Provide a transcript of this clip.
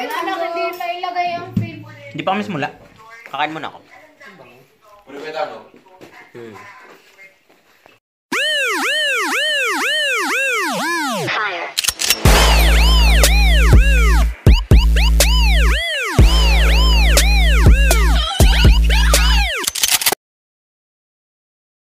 Wala na hindi mailagay ang film. Hindi pa kami simula. Kakain muna ako. Puro petano. Oh. Hmm.